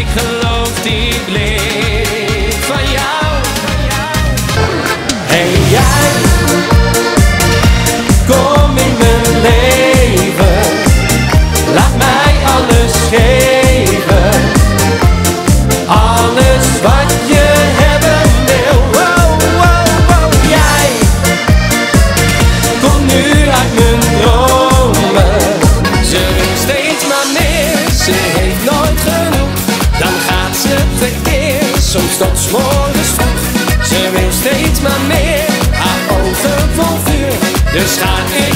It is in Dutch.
ik geloof die blik van jou. En jij, kom in mijn leven, laat mij alles geven. Alles wat je hebben wil. Wow, wow. Jij, kom nu uit mijn dromen. Ze steeds maar meer, soms tot 's morgens vroeg. Ze wil steeds maar meer, haar ogen vol vuur. Dus ga ik